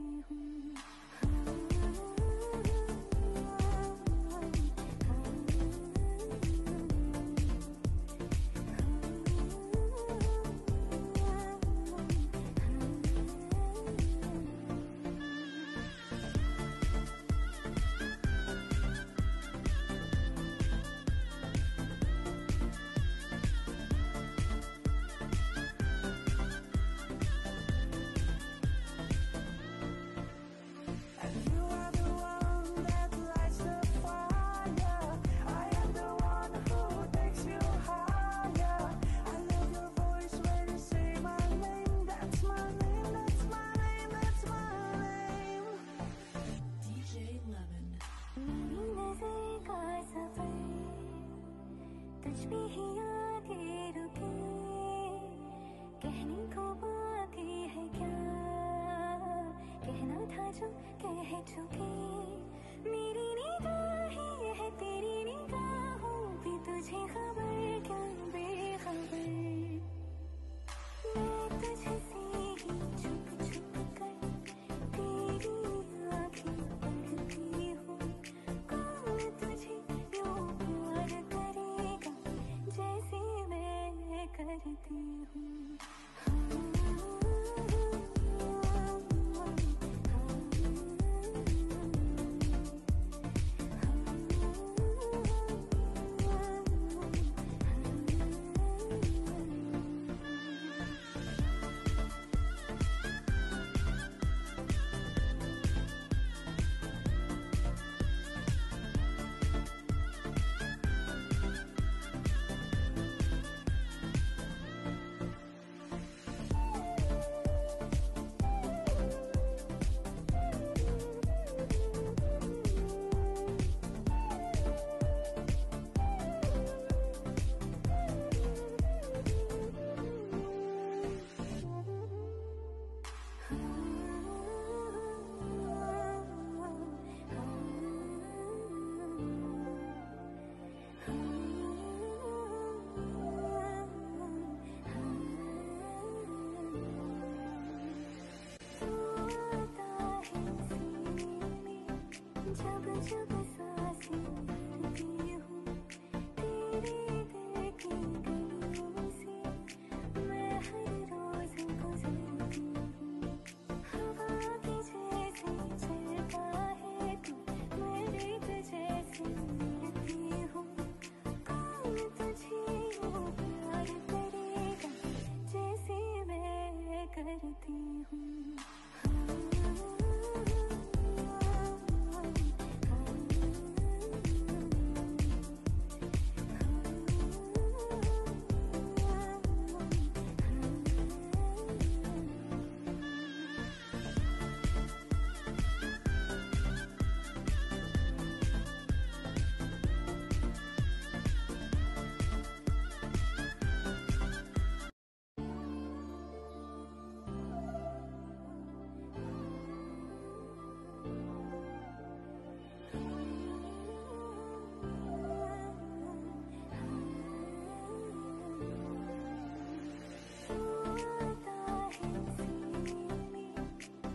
hum. ही कहने को है था जो कह चुके, मेरी निगाहें है, तेरी निगाहों भी तुझे हाँ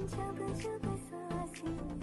这个这个色心。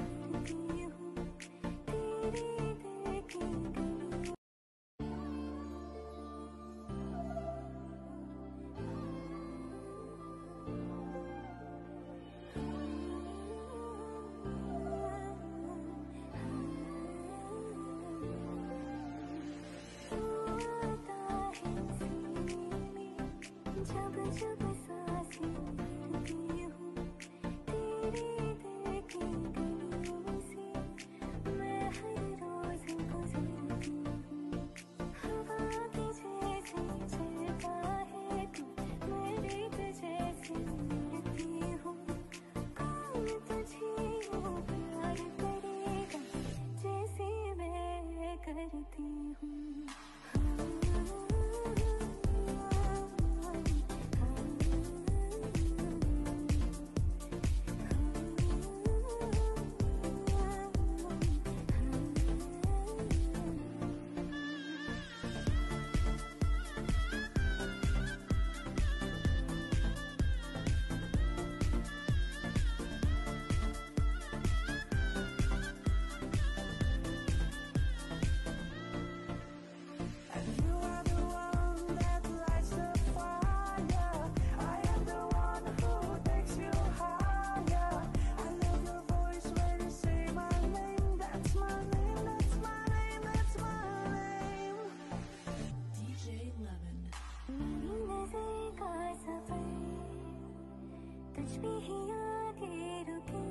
नहीं आगे रुके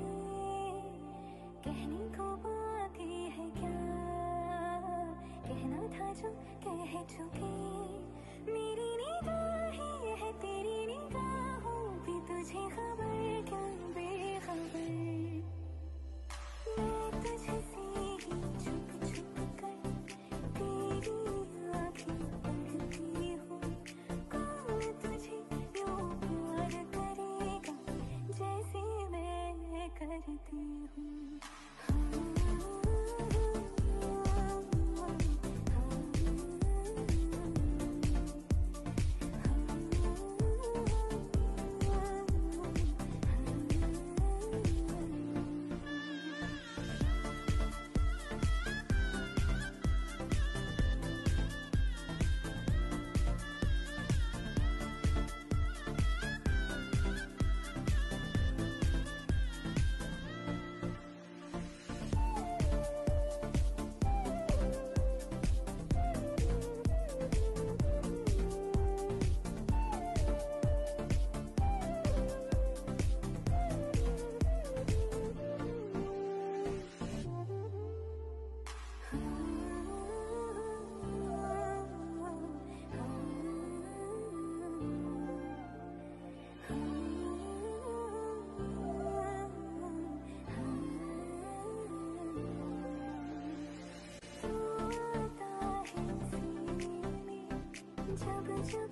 क्या? कहना था जो कह चुके, मेरी निगाहें तेरी निगाहों पे, तुझे खबर क्या बेखबर? तुझे करती हूँ। Thank you.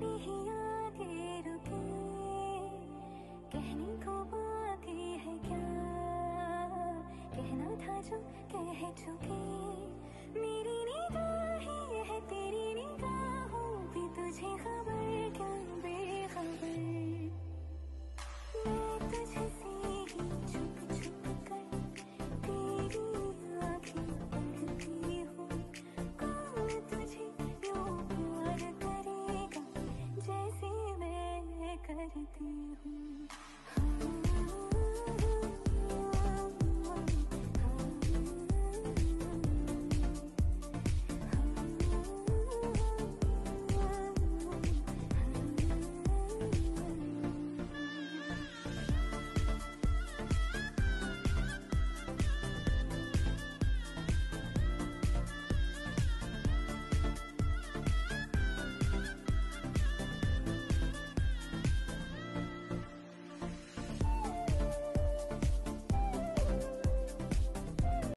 आगे कहने को है क्या? कहना था जो कह मेरी निगाहें है, तेरी निगाहों भी तुझे हाँ